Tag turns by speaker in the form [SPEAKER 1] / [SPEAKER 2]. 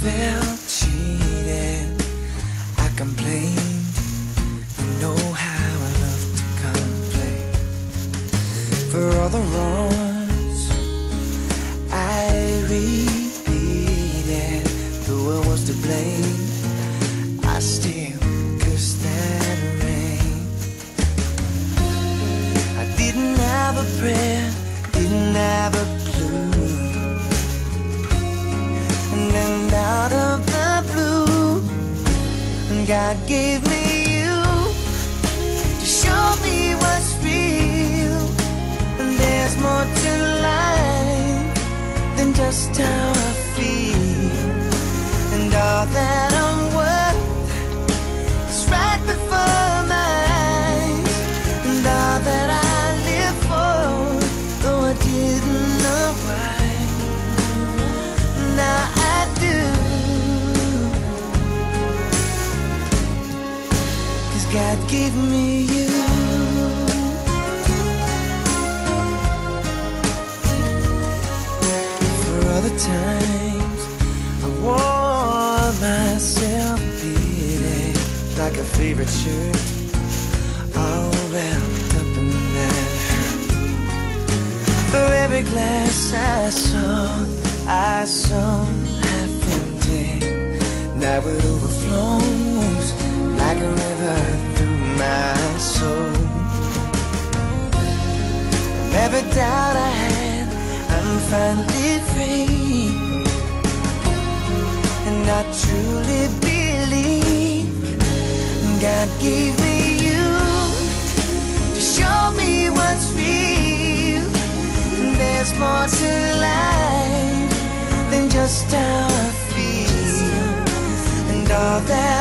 [SPEAKER 1] felt cheated. I complained. I know how I love to complain. For all the wrongs I repeated, though I was to blame, I still cursed that rain. I didn't have a prayer, didn't have a clue. God gave me you to show me what's real. And there's more to life than just how Cause God gave me you. For other times, I wore myself beating like a favorite shirt, all wrapped up in that. For every glass I saw, I saw half empty. Now it overflows like a river through my soul. And every doubt I had, I'm finally free. And I truly believe God gave me you to show me what's real. There's more to life than just how I feel. And all that